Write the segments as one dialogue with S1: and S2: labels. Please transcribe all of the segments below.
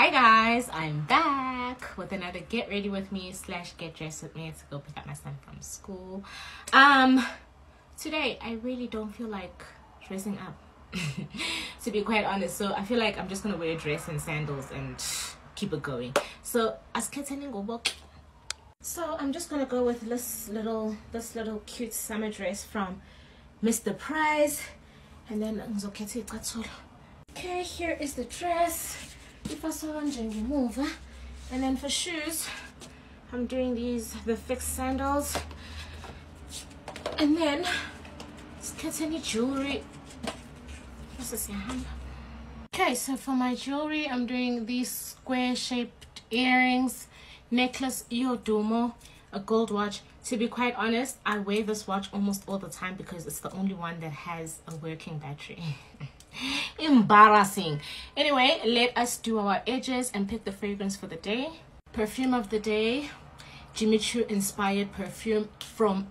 S1: Hi guys, I'm back with another get ready with me slash get dressed with me to go pick up my son from school. Um, today I really don't feel like dressing up, to be quite honest. So I feel like I'm just gonna wear a dress and sandals and keep it going. So as so I'm just gonna go with this little this little cute summer dress from Mr. Price, and then okay here is the dress and then for shoes i'm doing these the Fix sandals. And then any jewelry? Okay so for my jewelry i'm doing these square shaped earrings necklace iodumo a gold watch. To be quite honest i wear this watch almost all the time because it's the only one that has a working battery embarrassing. Anyway let us do our edges and pick the fragrance for the day. Perfume of the day. Jimmy choo inspired perfume from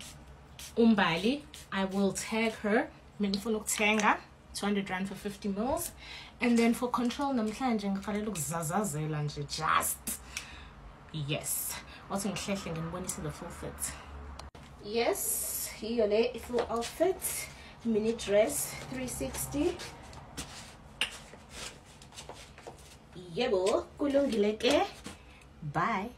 S1: umbali. I will tag her. Tenga, 200 rand for 50 mils. And then for control namhlanje ngiqalela ukuzazazela nje just yes. Wathi ngihlehle nginibonise the full fit. Yes hiyo le full outfit. Mini dress 360 yebo kulungile ke bye